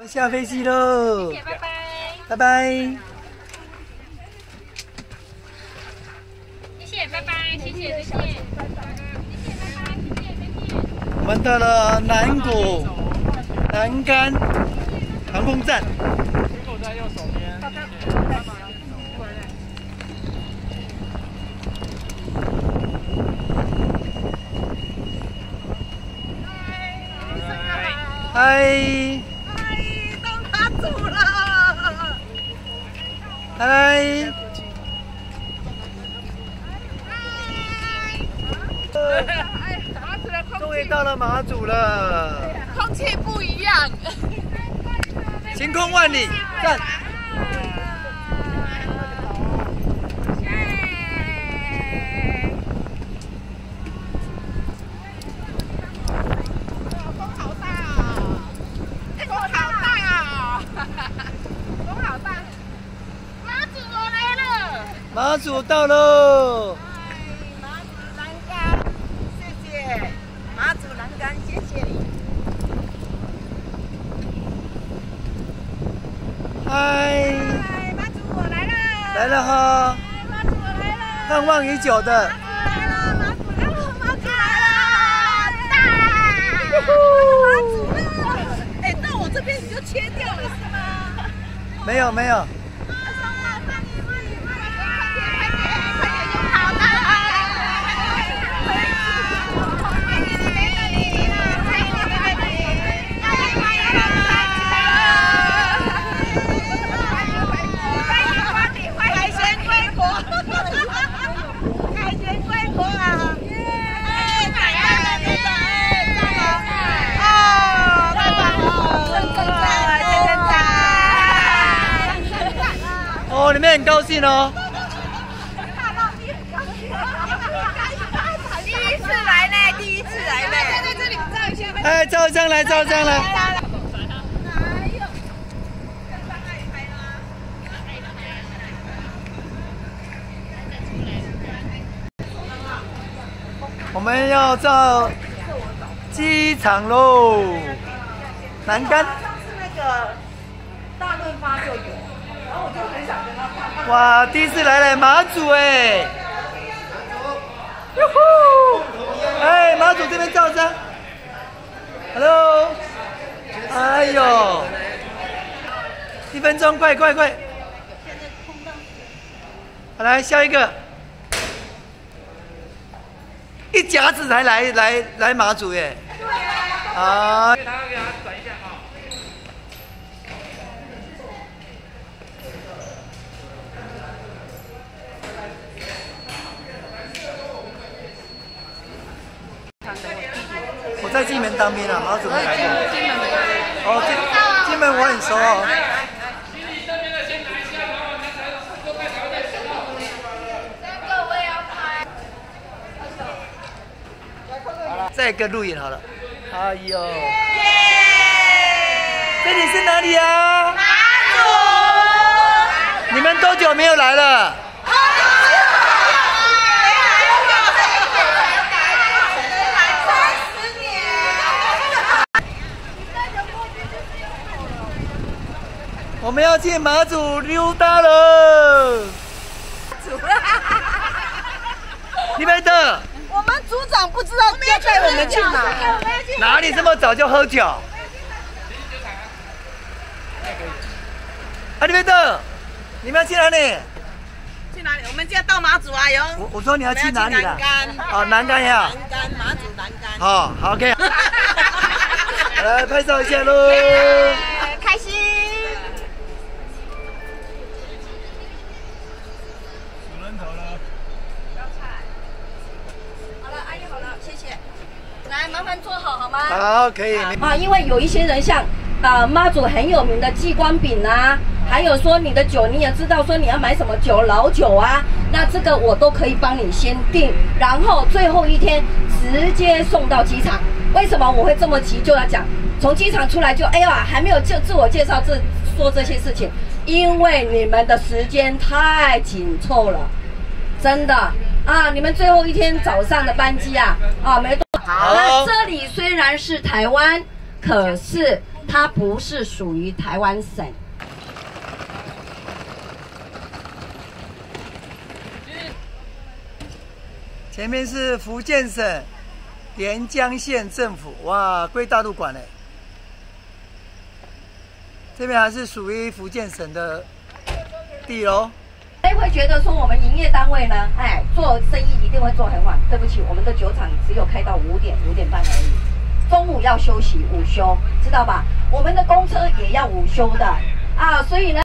我下飞机喽！拜拜。拜拜。谢谢，拜拜，谢谢，谢谢。我们到了南谷南竿航空站。苹果在右手边。嗨，到马祖了，嗨，终于到了马祖了，空气不一样。晴空万里，赞！风好大啊！风好大啊！风好大。马祖我来了。马祖到喽！马祖栏杆，谢谢。马祖栏杆，谢谢你。嗨，嗨，马祖我来了。来了哈，马祖我来了。盼望已久的，来了，马祖来了，马祖来了，大！马祖了。哎，到我这边你就切掉了是吗？没有没有，海鲜归国，海鲜归国啊！哎，太棒了，真的，哎，哦，太棒了，真赞，真赞。哦，你很高兴哦。第一次来呢，第一次来呢，在这里照一下吧。哎，照相来，照相来。我们要到机场喽，南竿。那个大润发就有，然后我就很想跟他拍。哇，第一次来了马祖哎！哟呼！哎，马祖这边照张。Hello。哎呦！一分钟，快快快！好，来下一个。一甲子才来来来马祖耶！啊！给他给他转一下在金门当兵啊，马祖。没来过。哦，金金门我很熟哦。再一个录影好了。哎呦，这里是哪里啊？马祖。你们多久没有来了？去马祖溜达了。你们的我们组长不知道要带我们去哪，哪里这么早就喝酒？啊，你们的，你们要去哪里？去哪里？我们就要到马祖啊，有。我我说你要去哪里了？南竿。哦，南竿呀。南竿，马祖南竿。好，好，OK。来拍照一下喽。人头了。好了，阿姨好了，谢谢。来，麻烦坐好好吗？好，可以。啊，因为有一些人像啊妈祖很有名的鸡冠饼啊，还有说你的酒你也知道说你要买什么酒老酒啊，那这个我都可以帮你先订，然后最后一天直接送到机场。为什么我会这么急就要讲？从机场出来就哎呀还没有就自我介绍这说这些事情，因为你们的时间太紧凑了，真的啊！你们最后一天早上的班机啊啊没多。好那这里虽然是台湾，可是它不是属于台湾省。前面是福建省连江县政府，哇，归大陆管嘞。这边还是属于福建省的地哦。谁会觉得说我们营业单位呢？哎，做生意一定会做很晚。对不起，我们的酒厂只有开到五点、五点半而已，中午要休息午休，知道吧？我们的公车也要午休的啊，所以呢。